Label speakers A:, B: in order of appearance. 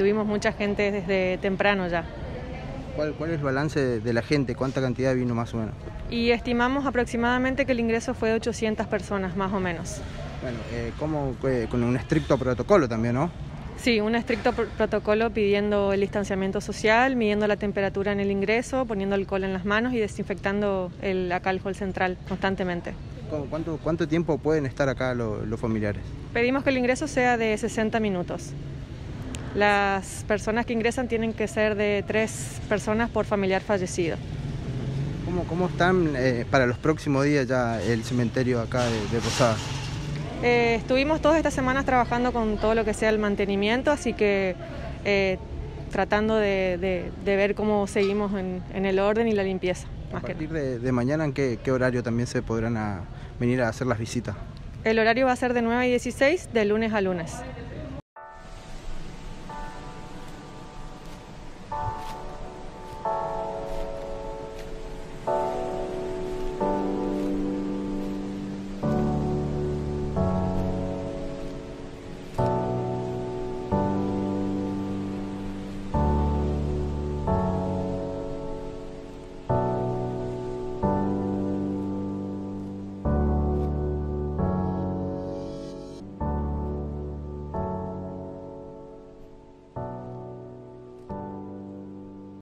A: tuvimos mucha gente desde temprano ya.
B: ¿Cuál, ¿Cuál es el balance de la gente? ¿Cuánta cantidad vino más o menos?
A: Y estimamos aproximadamente que el ingreso fue de 800 personas, más o menos.
B: Bueno, eh, ¿cómo, eh, con un estricto protocolo también, ¿no?
A: Sí, un estricto pr- protocolo pidiendo el distanciamiento social, midiendo la temperatura en el ingreso, poniendo alcohol en las manos y desinfectando el, acá el hall central constantemente.
B: ¿Cómo- ¿Cuánto, cuánto tiempo pueden estar acá lo- los familiares?
A: Pedimos que el ingreso sea de 60 minutos. Las personas que ingresan tienen que ser de tres personas por familiar fallecido.
B: ¿Cómo, cómo están eh, para los próximos días ya el cementerio acá de, de Posada?
A: Eh, estuvimos todas estas semanas trabajando con todo lo que sea el mantenimiento, así que eh, tratando de, de- de ver cómo seguimos en, en el orden y la limpieza.
B: A
A: que
B: partir de, de mañana, ¿en qué, qué horario también se podrán a- venir a hacer las visitas?
A: El horario va a ser de 9 a 16, de lunes a lunes.